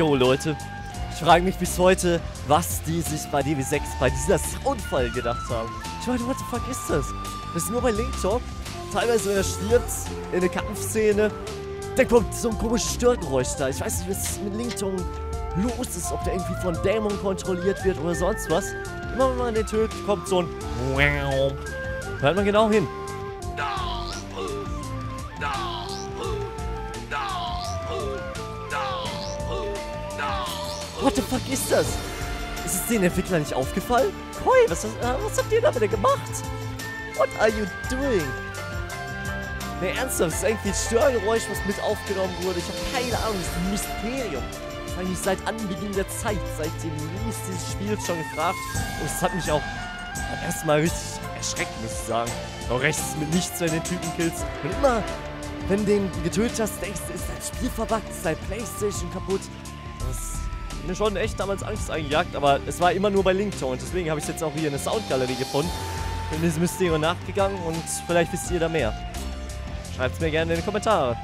Jo, Leute. Ich frage mich bis heute, was die sich bei DW6 bei dieser Soundfall gedacht haben. Ich meine, what the fuck ist das? Das ist nur bei Linktop. Teilweise, wenn er stirbt, in der Kampfszene, dann kommt so ein komisches Störgeräusch da. Ich weiß nicht, was mit Linktong los ist, ob der irgendwie von Dämon kontrolliert wird oder sonst was. Immer wenn man den tötet, kommt so ein Hört man genau hin. What the fuck ist das? Ist es den Entwicklern nicht aufgefallen? Koi, was, äh, was habt ihr da bitte gemacht? What are you doing? Ne, ernsthaft, das ist irgendwie ein Störgeräusch, was mit aufgenommen wurde. Ich habe keine Ahnung, das ist ein Mysterium. Das habe ich mich seit Anbeginn der Zeit, seit dem Release dieses Spiels schon gefragt. Und es hat mich auch beim ersten Mal richtig erschreckt, muss ich sagen. Auch recht mit nichts, wenn den Typen killst. Und immer, wenn du den getötet hast, denkst du, ist dein Spiel verbuggt, ist dein Playstation kaputt. Das mir schon echt damals Angst eingejagt, aber es war immer nur bei Linkton. Und deswegen habe ich jetzt auch hier eine Soundgalerie gefunden. Bin diesem Mysterium nachgegangen und vielleicht wisst ihr da mehr. Schreibt es mir gerne in die Kommentare.